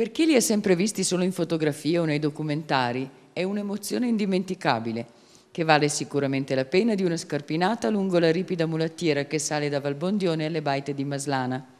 Per chi li ha sempre visti solo in fotografia o nei documentari, è un'emozione indimenticabile, che vale sicuramente la pena di una scarpinata lungo la ripida mulattiera che sale da Valbondione alle baite di Maslana.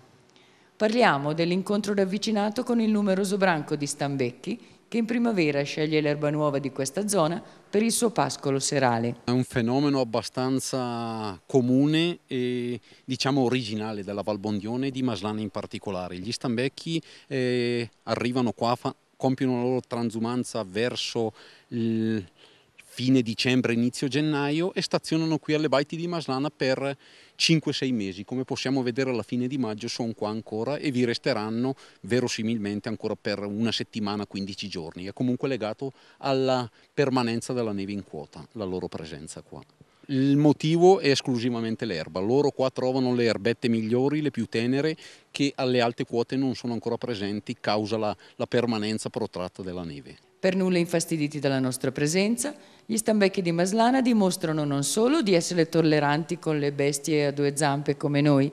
Parliamo dell'incontro ravvicinato con il numeroso branco di Stambecchi che in primavera sceglie l'erba nuova di questa zona per il suo pascolo serale. È un fenomeno abbastanza comune e diciamo originale della Valbondione e di Maslana in particolare. Gli stambecchi eh, arrivano qua, fa, compiono la loro transumanza verso il fine dicembre, inizio gennaio e stazionano qui alle baiti di Maslana per 5-6 mesi. Come possiamo vedere alla fine di maggio sono qua ancora e vi resteranno verosimilmente ancora per una settimana, 15 giorni. È comunque legato alla permanenza della neve in quota, la loro presenza qua. Il motivo è esclusivamente l'erba. Loro qua trovano le erbette migliori, le più tenere, che alle alte quote non sono ancora presenti causa la, la permanenza protratta della neve. Per nulla infastiditi dalla nostra presenza, gli stambecchi di Maslana dimostrano non solo di essere tolleranti con le bestie a due zampe come noi,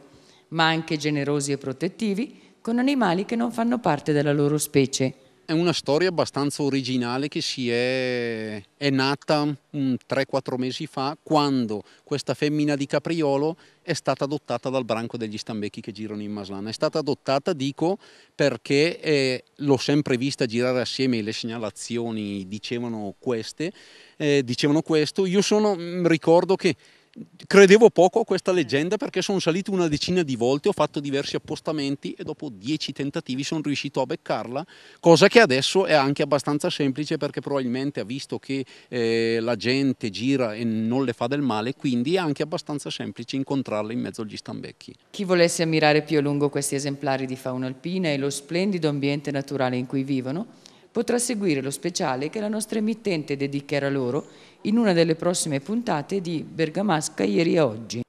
ma anche generosi e protettivi con animali che non fanno parte della loro specie. È una storia abbastanza originale che si è, è nata 3-4 mesi fa quando questa femmina di capriolo è stata adottata dal branco degli stambecchi che girano in Maslana. È stata adottata, dico, perché eh, l'ho sempre vista girare assieme le segnalazioni dicevano queste, eh, dicevano questo. Io sono, ricordo che credevo poco a questa leggenda perché sono salito una decina di volte, ho fatto diversi appostamenti e dopo dieci tentativi sono riuscito a beccarla, cosa che adesso è anche abbastanza semplice perché probabilmente ha visto che eh, la gente gira e non le fa del male, quindi è anche abbastanza semplice incontrarla in mezzo agli stambecchi. Chi volesse ammirare più a lungo questi esemplari di fauna alpina e lo splendido ambiente naturale in cui vivono, potrà seguire lo speciale che la nostra emittente dedicherà loro in una delle prossime puntate di Bergamasca ieri e oggi.